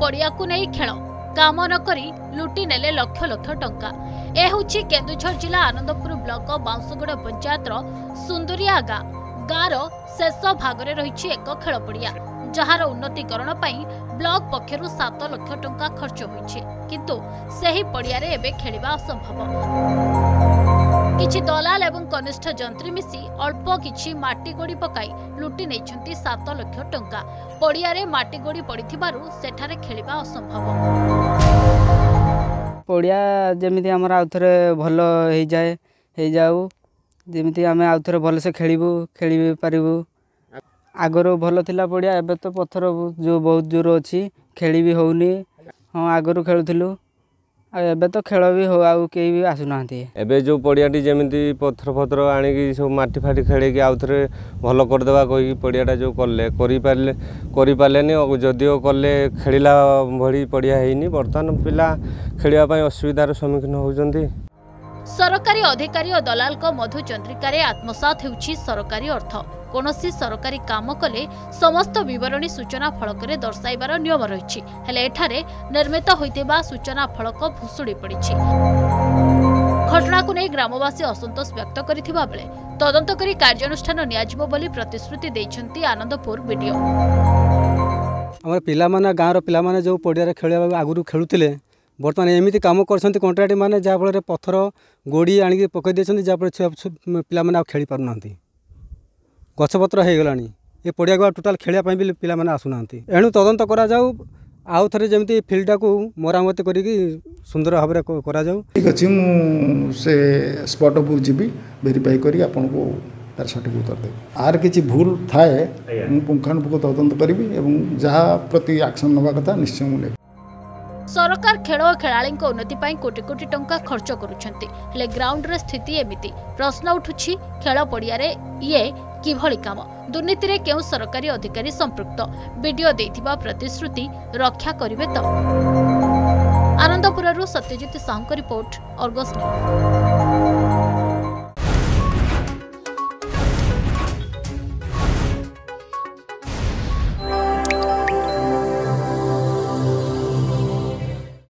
ପଡ଼ିଆକୁ ନେଇ ଖେଳ। କାମ ନ କରି ଲୁଟି ନେଲେ ଲକ୍ଷ ଲକ୍ଷ ଟଙ୍କା। ଏ ହେଉଛି କେନ୍ଦୁଝର ଜିଲ୍ଲା ଆନନ୍ଦପୁର ବ୍ଲକ ବାଉଁଶଗଡ଼ ପଞ୍ଚାୟତର ସୁନ୍ଦରିଆ ଗାଁ। ଗାଁର ଶେଷ ଭାଗରେ ରହିଛି ଏକ ଖେଳ ପଡ଼ିଆ ଯାହାର ଉନ୍ନତିକରଣ ପାଇଁ ବ୍ଲକ ପକ୍ଷରୁ ସାତ ଲକ୍ଷ ଟଙ୍କା ଖର୍ଚ୍ଚ ହୋଇଛି। କିନ୍ତୁ ସେହି ପଡ଼ିଆରେ ଏବେ ଖେଳିବା ଅସମ୍ଭବ। কিছু দলাল এবং কনিষ্ঠ যন্ত্রী মিশি অল্প কিছু মাটি গোড়ি পকাই লুটি নেই সাত লক্ষ টঙ্কা। পড়িয়ারে মাটি গোড়ি পড়ি সেঠারে খেলিবা অসম্ভব পড়িয়া যেমিতি আমার আউথরে ভালো হয়ে যায় হয়ে যাও যেমিতি আমি আউথরে ভালসে খেলিবু খেলি পারিবু আগরো ভালো থিলা পড়িয়া এবে তো পথর যো বহুত জোর অছি খেলি বি হোনি হ্যাঁ আগরু খেলুলু ଏବେ ତ ଖେଳ ବି ହଉ ଆଉ କେହି ବି ଆସୁନାହାନ୍ତି। ଏବେ ଯେଉଁ ପଡ଼ିଆଟି ଯେମିତି ପଥର ଫଥର ଆଣିକି ସବୁ ମାଟି ଫାଟି ଖେଳେଇକି ଆଉଥରେ ଭଲ କରିଦେବା କହିକି ପଡ଼ିଆଟା ଯେଉଁ କଲେ କରିପାରିଲେ କରିପାରିଲେନି ଆଉ ଯଦିଓ କଲେ ଖେଳିଲା ଭଳି ପଡ଼ିଆ ହେଇନି ବର୍ତ୍ତମାନ ପିଲା ଖେଳିବା ପାଇଁ ଅସୁବିଧାର ସମ୍ମୁଖୀନ ହେଉଛନ୍ତି। ସରକାରୀ ଅଧିକାରୀ ଓ ଦଲାଲଙ୍କ ମଧୁଚନ୍ଦ୍ରିକାରେ ଆତ୍ମସାତ ହେଉଛି ସରକାରୀ ଅର୍ଥ। କୌଣସି ସରକାରୀ କାମ କଲେ ସମସ୍ତ ବିବରଣୀ ସୂଚନା ଫଳକରେ ଦର୍ଶାଇବାର ନିୟମ ରହିଛି। ହେଲେ ଏଠାରେ ନିର୍ମିତ ହୋଇଥିବା ସୂଚନା ଫଳକ ଭୁଷୁଡ଼ି ପଡ଼ିଛି। ଘଟଣାକୁ ନେଇ ଗ୍ରାମବାସୀ ଅସନ୍ତୋଷ ବ୍ୟକ୍ତ କରିଥିବା ବେଳେ ତଦନ୍ତ କରି କାର୍ଯ୍ୟାନୁଷ୍ଠାନ ନିଆଯିବ ବୋଲି ପ୍ରତିଶ୍ରୁତି ଦେଇଛନ୍ତି ଆନନ୍ଦପୁର ବିଡିଓ। ଆମର ପିଲାମାନେ ଗାଁର ପିଲାମାନେ ଯେଉଁ ପଡ଼ିଆରେ ଖେଳିବାକୁ ଆଗରୁ ଖେଳୁଥିଲେ ବର୍ତ୍ତମାନ ଏମିତି କାମ କରିଛନ୍ତି କଣ୍ଟ୍ରାକ୍ଟ ମାନେ ଯାହାଫଳରେ ପଥର ଗୋଡ଼ି ଆଣିକି ପକାଇ ଦେଇଛନ୍ତି ଯାହାଫଳରେ ପିଲାମାନେ ଆଉ ଖେଳି ପାରୁନାହାନ୍ତି। ଗଛପତ୍ର ହେଇଗଲାଣି। ଏ ପଡ଼ିଆକୁ ଆଉ ଟୋଟାଲ୍ ଖେଳିବା ପାଇଁ ବି ପିଲାମାନେ ଆସୁନାହାନ୍ତି। ଏଣୁ ତଦନ୍ତ କରାଯାଉ। ଆଉ ଥରେ ଯେମିତି ଫିଲ୍ଡଟାକୁ ମରାମତି କରିକି ସୁନ୍ଦର ଭାବରେ କ- କରାଯାଉ। ଠିକ୍ ଅଛି ମୁଁ ସେ ସ୍ପଟ୍ ଉପରକୁ ଯିବି ଭେରିଫାଇ କରି ଆପଣଙ୍କୁ ତାର ସଠିକ୍ ଉତ୍ତର ଦେବି ଆର କିଛି ଭୁଲ ଥାଏ ମୁଁ ପୁଙ୍ଖାନୁପୁଙ୍ଖ ତଦନ୍ତ କରିବି ଏବଂ ଯାହା ପ୍ରତି ଆକ୍ସନ୍ ନେବା କଥା ନିଶ୍ଚୟ ମୁଁ ନେବି। ସରକାର ଖେଳ ଓ ଖେଳାଳିଙ୍କ ଉନ୍ନତି ପାଇଁ କୋଟି କୋଟି ଟଙ୍କା ଖର୍ଚ୍ଚ କରୁଛନ୍ତି। ହେଲେ ଗ୍ରାଉଣ୍ଡର ସ୍ଥିତି ଏମିତି। ପ୍ରଶ୍ନ ଉଠୁଛି ଖେଳ ପଡ଼ିଆରେ ଇଏ କିଭଳି କାମ? ଦୁର୍ନୀତିରେ କେଉଁ ସରକାରୀ ଅଧିକାରୀ ସମ୍ପୃକ୍ତ? ବିଡିଓ ଦେଇଥିବା ପ୍ରତିଶ୍ରୁତି ରକ୍ଷା କରିବେ ତ? ଆନନ୍ଦପୁରରୁ ସତ୍ୟଜିତ ସାହୁଙ୍କ ରିପୋର୍ଟ ଅର୍ଗସ୍ ନ୍ୟୁଜ୍।